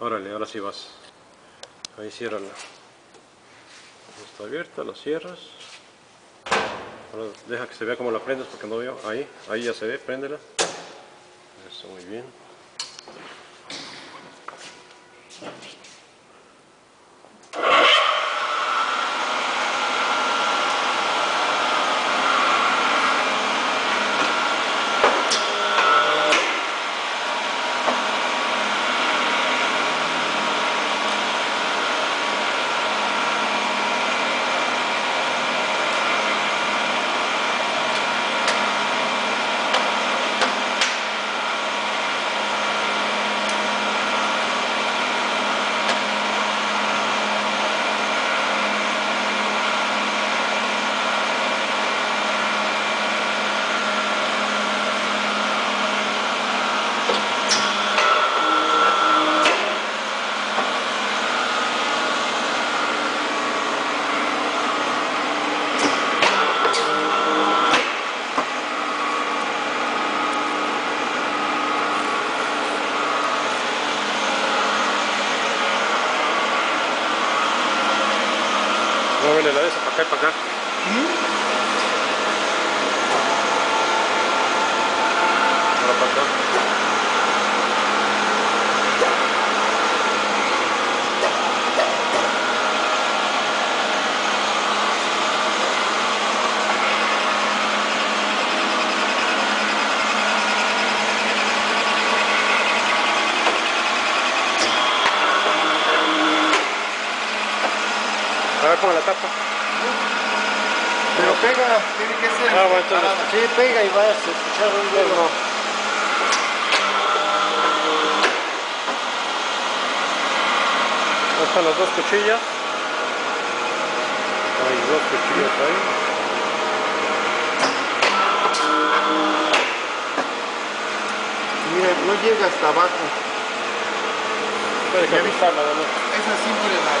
Órale, ahora sí vas. Ahí ciérrala. Está abierta, la cierras. Ahora deja que se vea cómo la prendes porque no veo. Ahí, ahí ya se ve, préndela. Eso, muy bien. Muévele la de esa para acá y para acá. Ahora para acá. A ver, ponga la tapa. Pero pega, tiene que ser. Ah, bueno, entonces- Ah, Sí, pega y vas a escuchar un Pues ruido. no. Ahí están las dos cuchillas. Hay dos cuchillas ahí. Mira, no llega hasta abajo. Puede que ajustarla, ¿no? Es así, mire la.